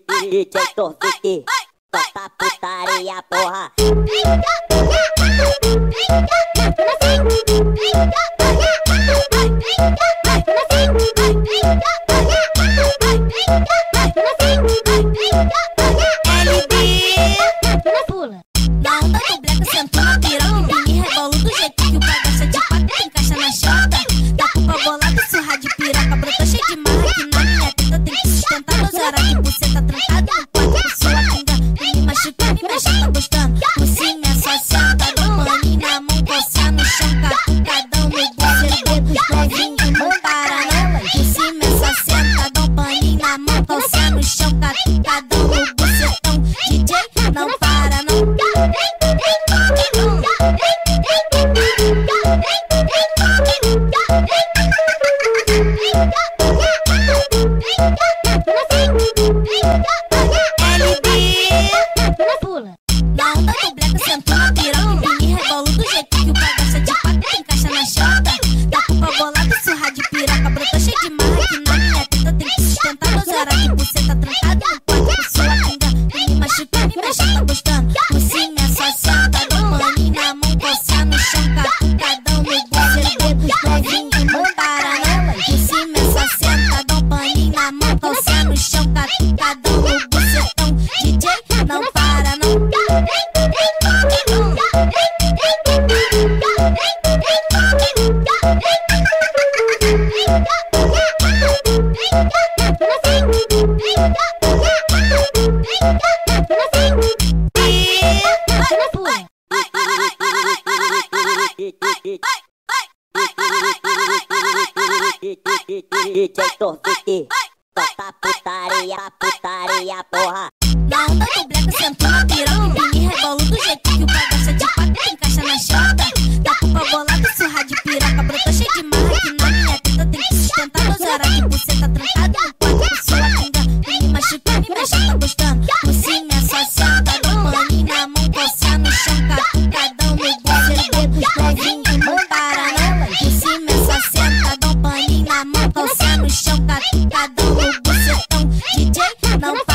DJ Torvite, toca putaria, porra. Na tá gostando Por cima é só senta Dou paninho na mão, coça no chão Catucadão no dedos levinho Não para não Por cima é só senta Dou paninho na mão, coça no chão Catucadão no bucetão DJ, não para não Na piroca Brotou cheio de marra que na minha teta Tem que sustentar doze horas de buceta trancada no quarto com sua pinga me machuca, me mexe, tá gostando é senta Dou paninho na mão, coça no chão Catucadão no buceiro, dedos levinho Não para não é senta Dou paninho na mão, coça no chão Catucadão no bucetão DJ, não para não DJ Torvete. Toca putaria, putaria, porra. Na onda completo, senta na pirão, Me rebolo do jeito que o pai gosta de paca, encaixa na chota. Dá culpa bolada, surra de piroca, broto cheio de marra que No.